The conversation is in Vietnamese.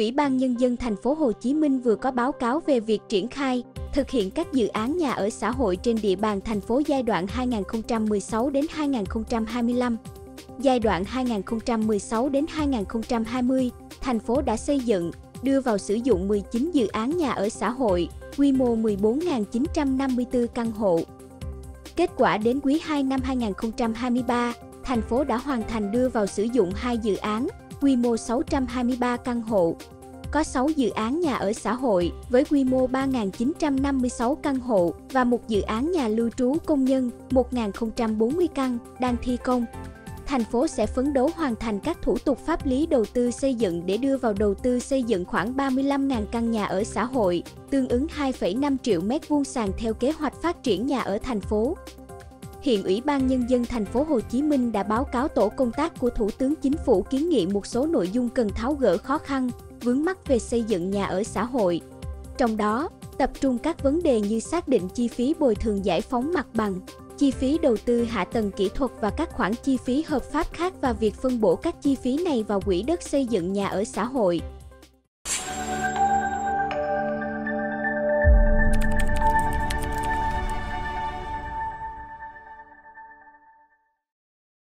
Ủy ban nhân dân thành phố Hồ Chí Minh vừa có báo cáo về việc triển khai thực hiện các dự án nhà ở xã hội trên địa bàn thành phố giai đoạn 2016 đến 2025. Giai đoạn 2016 đến 2020, thành phố đã xây dựng, đưa vào sử dụng 19 dự án nhà ở xã hội, quy mô 14.954 căn hộ. Kết quả đến quý 2 năm 2023, thành phố đã hoàn thành đưa vào sử dụng 2 dự án, quy mô 623 căn hộ. Có 6 dự án nhà ở xã hội với quy mô 3.956 căn hộ và một dự án nhà lưu trú công nhân 1.040 căn đang thi công. Thành phố sẽ phấn đấu hoàn thành các thủ tục pháp lý đầu tư xây dựng để đưa vào đầu tư xây dựng khoảng 35.000 căn nhà ở xã hội, tương ứng 2,5 triệu mét vuông sàn theo kế hoạch phát triển nhà ở thành phố. Hiện Ủy ban nhân dân thành phố Hồ Chí Minh đã báo cáo tổ công tác của Thủ tướng Chính phủ kiến nghị một số nội dung cần tháo gỡ khó khăn, vướng mắc về xây dựng nhà ở xã hội. Trong đó, tập trung các vấn đề như xác định chi phí bồi thường giải phóng mặt bằng, chi phí đầu tư hạ tầng kỹ thuật và các khoản chi phí hợp pháp khác và việc phân bổ các chi phí này vào quỹ đất xây dựng nhà ở xã hội.